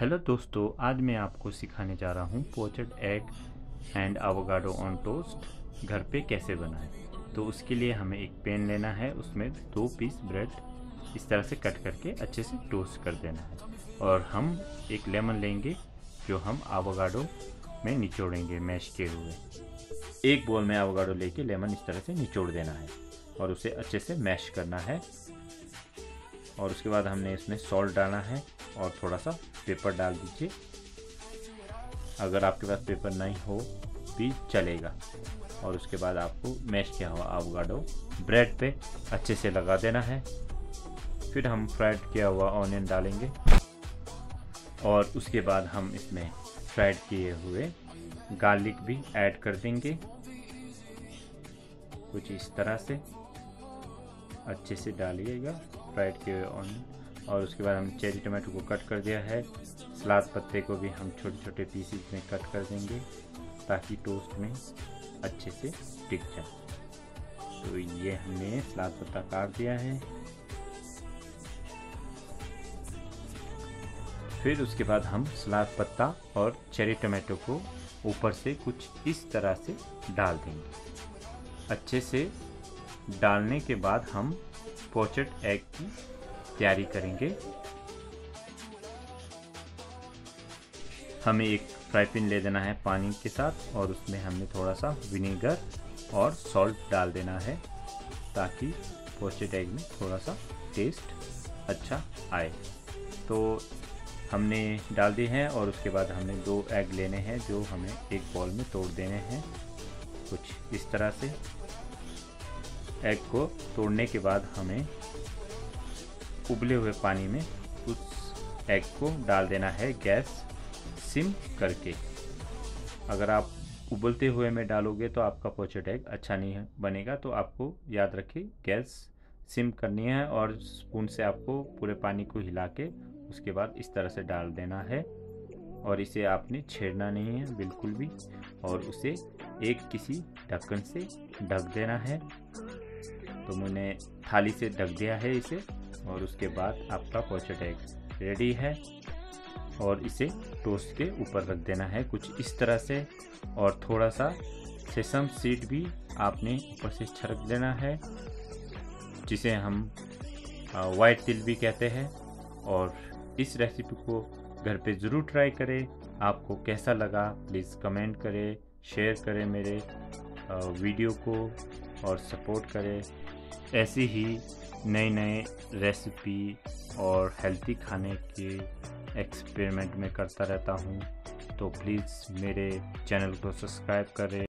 Hello दोस्तों, आज मैं आपको सिखाने जा रहा हूँ poached egg and avocado on toast. घर पे कैसे बनाएँ? तो उसके लिए हमें एक पेन लेना है, उसमें दो पीस ब्रेड इस तरह से कट करके अच्छे से टोस्ट कर देना है। और हम एक लेमन लेंगे, जो हम आवोगाडो में निचोड़ेंगे, मैश किए हुए। एक बॉल में आवोगाडो लेके लेमन इस तरह से निचोड़ देना है और उसे अच्छे से मैश करना है। और उसके बाद हमने इसमें सॉल्ट डालना है। और थोड़ा सा पेपर डाल दीजिए। अगर आपके पास पेपर नहीं हो, भी चलेगा। और उसके बाद आपको मैश किया हुआ आवगाडो ब्रेड पे अच्छे से लगा देना है। फिर हम फ्राइड किया हुआ ऑनियन डालेंगे। और उसके बाद हम इसमें फ्राइड किए हुए गार्लिक भी ऐड कर देंगे। कुछ इस तरह से। अच्छे से डालिएगा फ्राइड किए हुए ऑनियन और उसके बाद हम चेरी टमाटो को कट कर दिया है। सलाद पत्ते को भी हम छोटे छोटे पीसीस में कट कर देंगे, ताकि टोस्ट में अच्छे से टिक जाए। तो ये हमने सलाद पत्ता काट दिया है। फिर उसके बाद हम सलाद पत्ता और चेरी टमाटो को ऊपर से कुछ इस तरह से डाल देंगे। अच्छे से डालने के बाद हम पोचट एग की तैयारी करेंगे। हमें एक फ्राई पैन ले देना है पानी के साथ और उसमें हमें थोड़ा सा विनेगर और सॉल्ट डाल देना है ताकि पोस्टेड एग में थोड़ा सा टेस्ट अच्छा आए। तो हमने डाल दी हैं और उसके बाद हमने दो एग लेने हैं जो हमें एक बॉल में तोड़ देने हैं। कुछ इस तरह से। एग को तोड़ने के बाद हमें उबले हुए पानी में उस एग को डाल देना है गैस सिम करके। अगर आप उबलते हुए में डालोगे तो आपका पोचेट एग अच्छा नहीं है, बनेगा तो आपको याद रखिए गैस सिम करनी है और स्पून से आपको पूरे पानी को हिला के उसके बाद इस तरह से डाल देना है। और इसे आपने छेड़ना नहीं है, बिल्कुल भी, और उसे एक किसी ढक्कन से ढक देना है। तो मैंने थाली से ढक दिया है इसे। और उसके बाद आपका पोचट एग रेडी है। और इसे टोस्ट के ऊपर रख देना है कुछ इस तरह से। और थोड़ा सा सेसम सीड भी आपने ऊपर से छिड़क देना है, जिसे हम वाइट तिल भी कहते हैं। और इस रेसिपी को घर पे ज़रूर ट्राई करें। आपको कैसा लगा प्लीज़ कमेंट करें शेयर करें मेरे वीडियो को और सपोर्ट करें। ऐसी ही नए नए रेसिपी और हेल्थी खाने के एक्सपेरिमेंट में करता रहता हूँ। तो प्लीज़ मेरे चैनल को सब्सक्राइब करें।